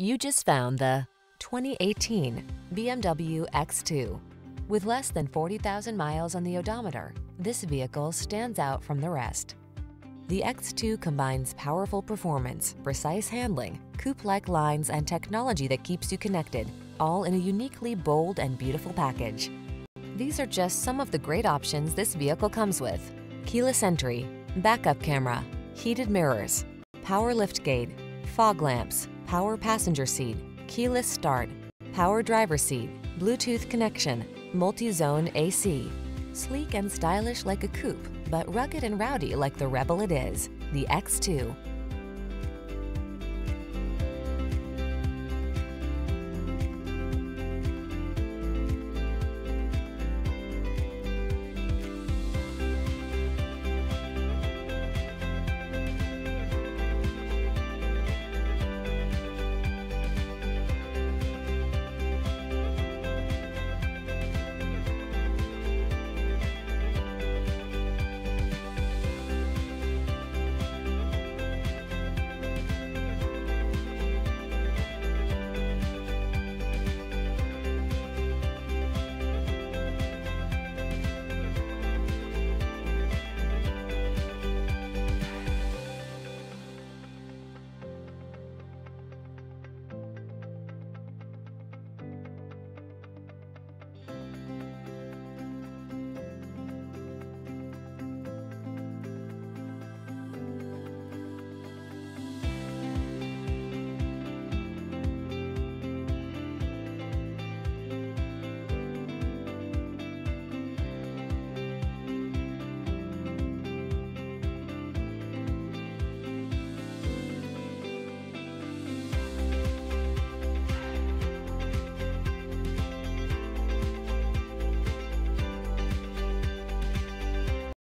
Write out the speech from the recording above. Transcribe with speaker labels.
Speaker 1: You just found the 2018 BMW X2. With less than 40,000 miles on the odometer, this vehicle stands out from the rest. The X2 combines powerful performance, precise handling, coupe-like lines, and technology that keeps you connected, all in a uniquely bold and beautiful package. These are just some of the great options this vehicle comes with. Keyless entry, backup camera, heated mirrors, power liftgate, fog lamps, power passenger seat, keyless start, power driver seat, Bluetooth connection, multi-zone AC. Sleek and stylish like a coupe, but rugged and rowdy like the rebel it is. The X2.